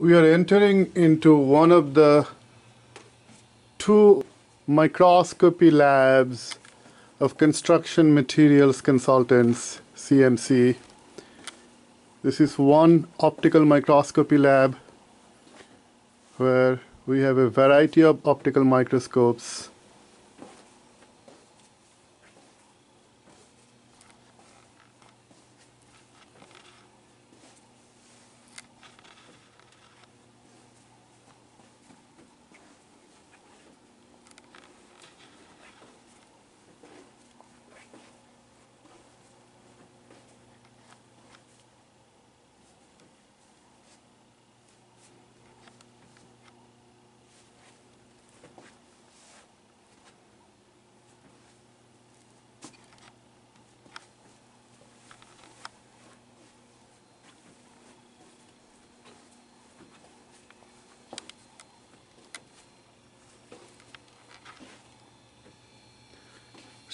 we are entering into one of the two microscopy labs of construction materials consultants CMC this is one optical microscopy lab where we have a variety of optical microscopes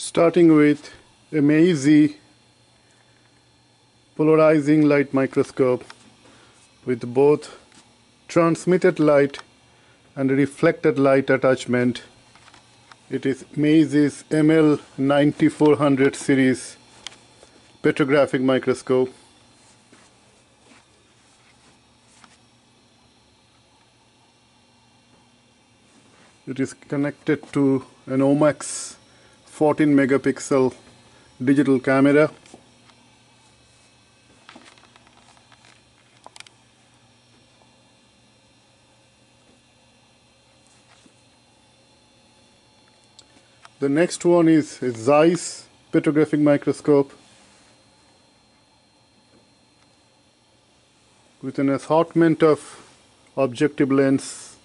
starting with a Meiji polarizing light microscope with both transmitted light and reflected light attachment. It is Meiji's ML9400 series petrographic microscope. It is connected to an OMAX 14 megapixel digital camera. The next one is a Zeiss petrographic microscope with an assortment of objective lens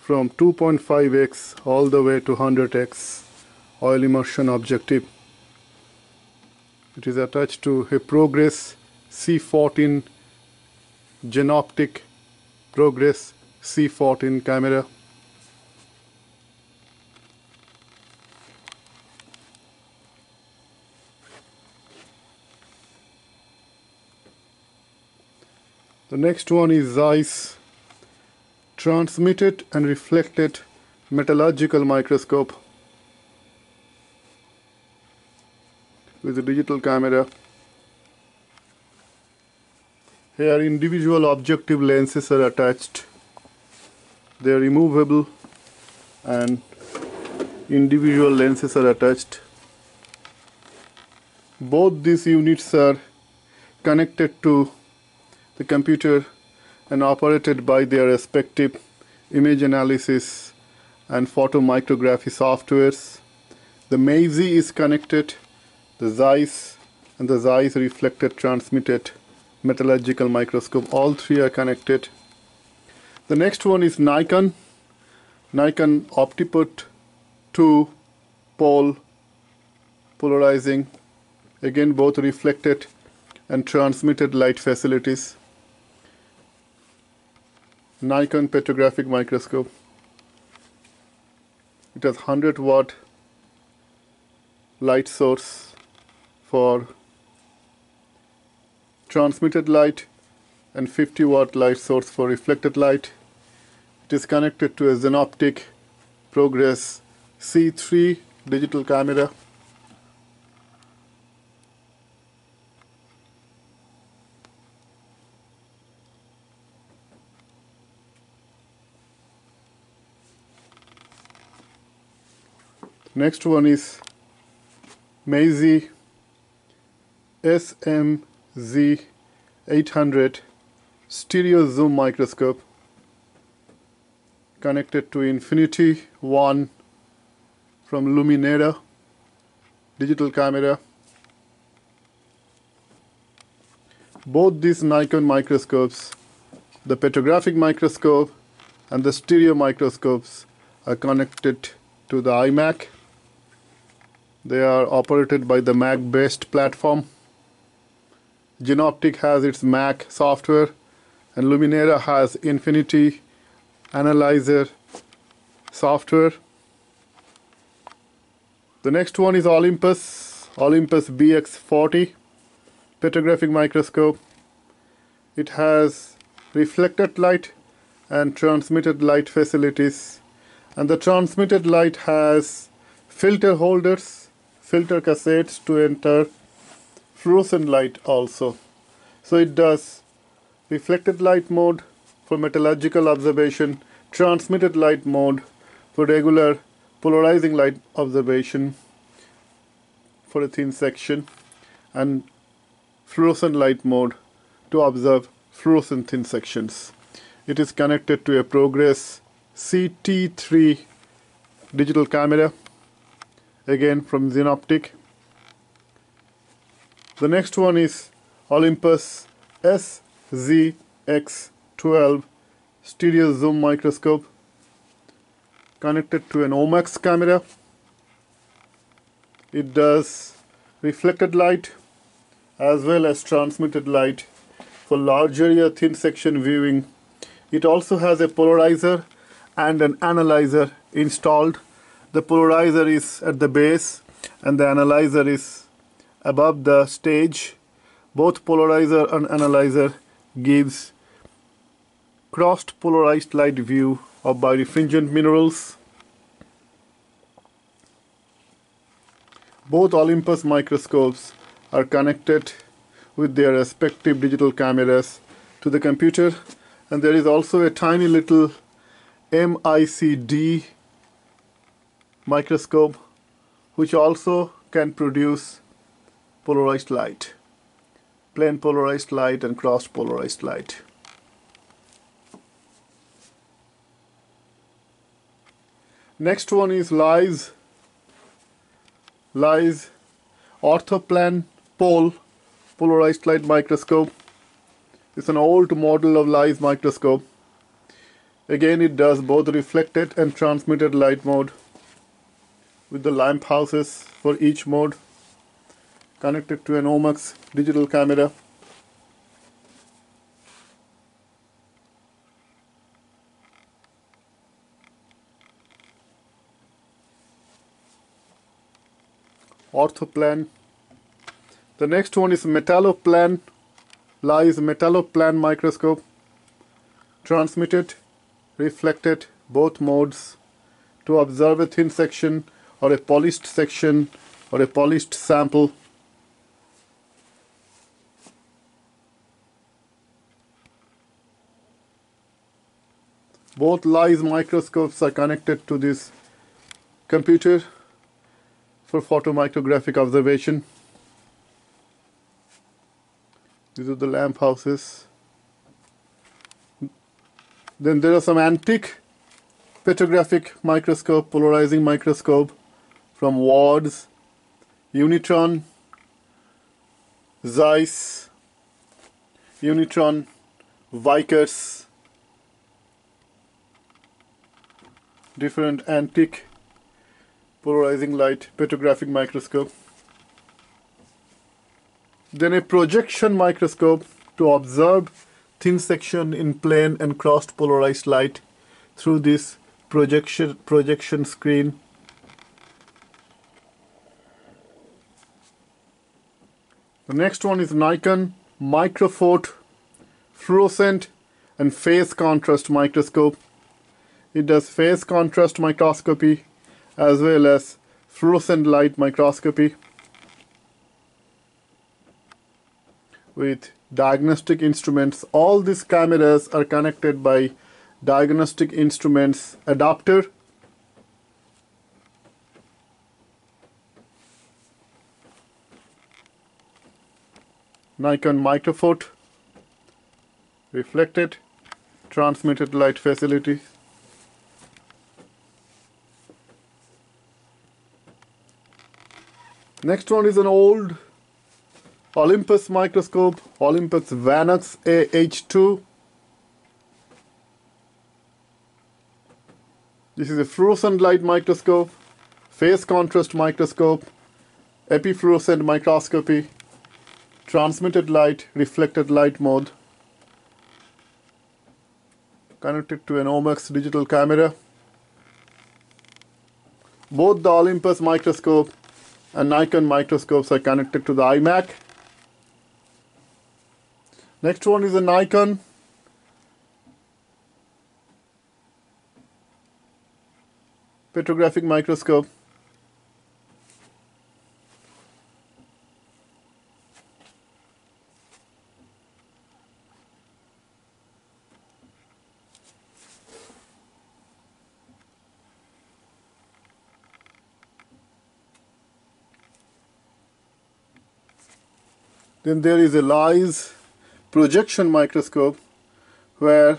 from 2.5x all the way to 100x oil immersion objective. It is attached to a Progress C14 Jenoptik Progress C14 camera. The next one is Zeiss. Transmitted and reflected metallurgical microscope with a digital camera. Here individual objective lenses are attached. They are removable and individual lenses are attached. Both these units are connected to the computer and operated by their respective image analysis and photomicrography softwares. The Meiji is connected the Zeiss and the Zeiss reflected transmitted metallurgical microscope all three are connected. The next one is Nikon. Nikon Optiphot 2 pole polarizing. Again both reflected and transmitted light facilities. Nikon petrographic microscope. It has 100 watt light source for transmitted light and 50 watt light source for reflected light. It is connected to a Jenoptik Progress C3 digital camera. Next one is Meiji SMZ800 stereo zoom microscope connected to Infinity One from Lumenera digital camera. Both these Nikon microscopes, the petrographic microscope and the stereo microscopes are connected to the iMac. They are operated by the Mac based platform. Jenoptik has its Mac software and Lumenera has Infinity Analyzer software. The next one is Olympus, Olympus BX40 petrographic microscope. It has reflected light and transmitted light facilities and the transmitted light has filter holders filter cassettes to enter fluorescent light also so it does reflected light mode for metallurgical observation transmitted light mode for regular polarizing light observation for a thin section and fluorescent light mode to observe fluorescent thin sections. It is connected to a Progress CT3 digital camera again from Jenoptik. The next one is Olympus SZX12 stereo zoom microscope connected to an OMAX camera. It does reflected light as well as transmitted light for large area thin section viewing. It also has a polarizer and an analyzer installed. The polarizer is at the base and the analyzer is above the stage. Both polarizer and analyzer gives crossed polarized light view of birefringent minerals. Both Olympus microscopes are connected with their respective digital cameras to the computer and there is also a tiny little MICD microscope which also can produce polarized light. Plane polarized light and cross polarized light. Next one is Leitz Leitz orthoplan pole polarized light microscope. It's an old model of Leitz microscope. Again it does both reflected and transmitted light mode with the lamp houses for each mode connected to an OMAX digital camera. Orthoplan the next one is metalloplan Leitz metalloplan microscope. Transmitted reflected both modes. To observe a thin section or a polished section or a polished sample both Leitz microscopes are connected to this computer for photomicrographic observation. These are the lamp houses. Then there are some antique petrographic microscope polarizing microscope from Wards Unitron Zeiss Unitron Vickers different antique polarizing light petrographic microscope. Then a projection microscope to observe thin section in plane and crossed polarized light through this projection projection screen. The next one is Nikon Microphot fluorescent and phase contrast microscope it does phase contrast microscopy as well as fluorescent light microscopy with diagnostic instruments. All these cameras are connected by diagnostic instruments adapter. Nikon Microphot reflected transmitted light facility next one is an old Olympus microscope, Olympus Vanox AH2. This is a fluorescent light microscope, phase contrast microscope, epifluorescent microscopy, transmitted light, reflected light mode, connected to an OMAX digital camera. Both the Olympus microscope and Nikon microscopes are connected to the iMac. Next one is a Nikon. Petrographic microscope. Then there is a Leitz projection microscope where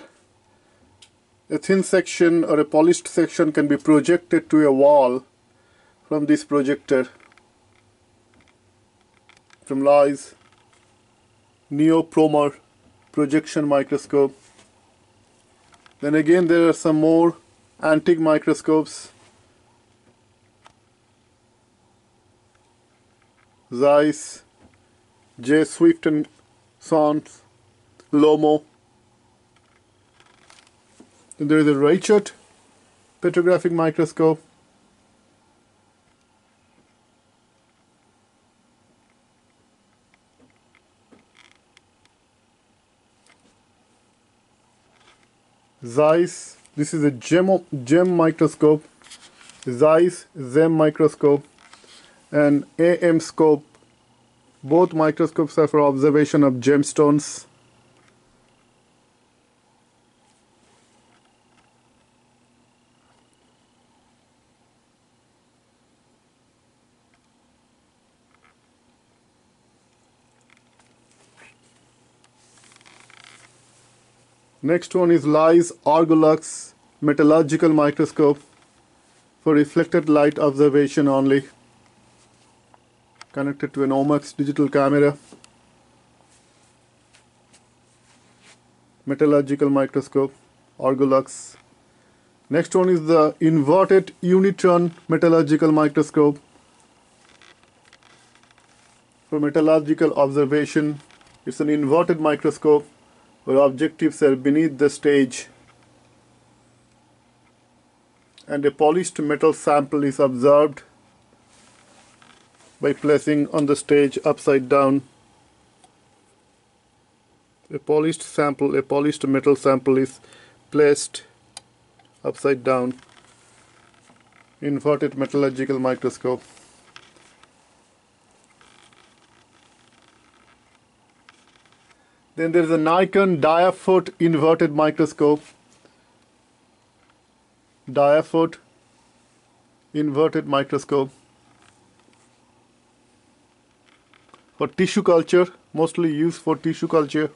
a thin section or a polished section can be projected to a wall from this projector from Leitz Neopromar projection microscope. Then again there are some more antique microscopes. Zeiss, J. Swift and Sons, Lomo. Then there is a Reichert petrographic microscope. Zeiss, this is a gem, gem microscope, Zeiss ZEM microscope and AM scope. Both microscopes are for observation of gemstones. Next one is Leitz Ergolux metallurgical microscope for reflected light observation only. Connected to an Omax digital camera. Metallurgical microscope, Ergolux. Next one is the inverted unitron metallurgical microscope for metallurgical observation. It's an inverted microscope where objectives are beneath the stage and a polished metal sample is observed by placing on the stage upside down a polished sample a polished metal sample is placed upside down inverted metallurgical microscope Then there is a Nikon Diaphot inverted microscope. Diaphot inverted microscope for tissue culture, mostly used for tissue culture.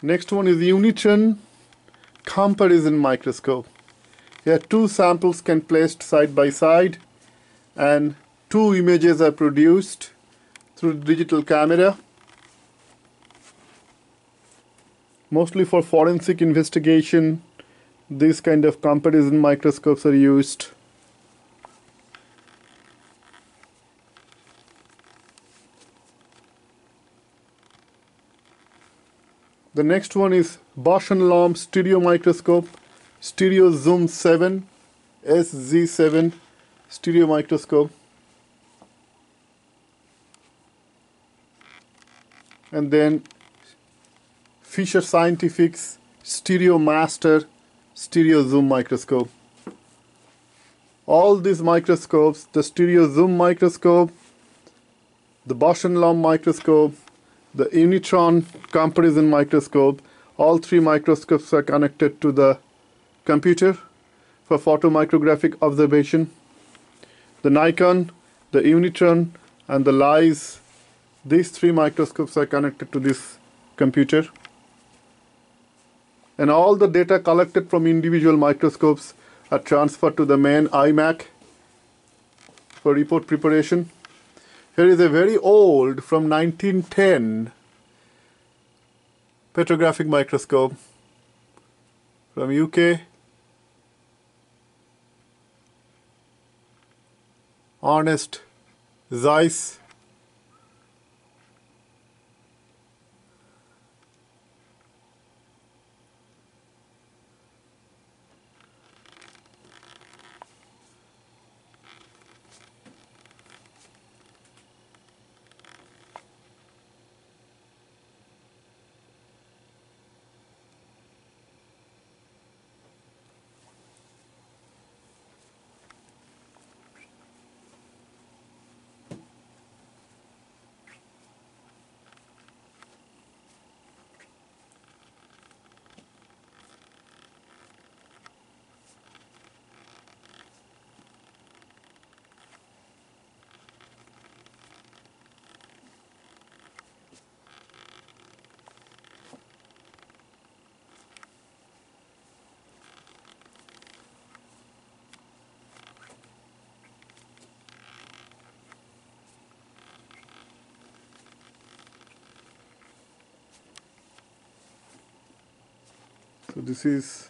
Next one is Unitron comparison microscope. Here two samples can placed side by side and two images are produced through digital camera mostly for forensic investigation these kind of comparison microscopes are used. The next one is Bausch and Lomb stereo microscope stereo zoom 7 SZ7 stereo microscope. And then Fisher Scientific's Stereo Master stereo zoom microscope. All these microscopes, the stereo zoom microscope, the Bausch and Lomb microscope, the Unitron comparison microscope, all three microscopes are connected to the computer for photomicrographic observation the Nikon, the Unitron, and the Leitz, these three microscopes are connected to this computer. And all the data collected from individual microscopes are transferred to the main iMac for report preparation. Here is a very old from 1910 petrographic microscope from UK Ernest Zeiss So this is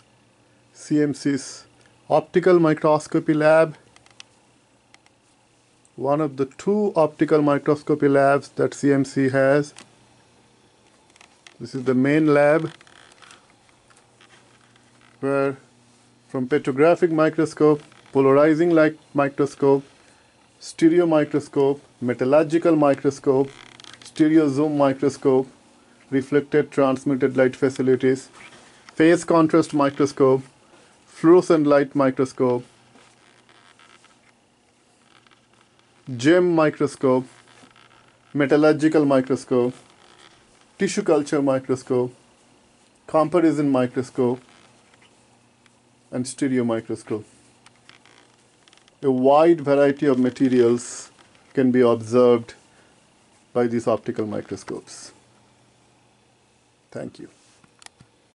CMC's optical microscopy lab. One of the two optical microscopy labs that CMC has. This is the main lab where from petrographic microscope, polarizing light microscope, stereo microscope, metallurgical microscope, stereo zoom microscope, reflected transmitted light facilities, phase contrast microscope, fluorescent light microscope, gem microscope, metallurgical microscope, tissue culture microscope, comparison microscope, and stereo microscope. A wide variety of materials can be observed by these optical microscopes. Thank you.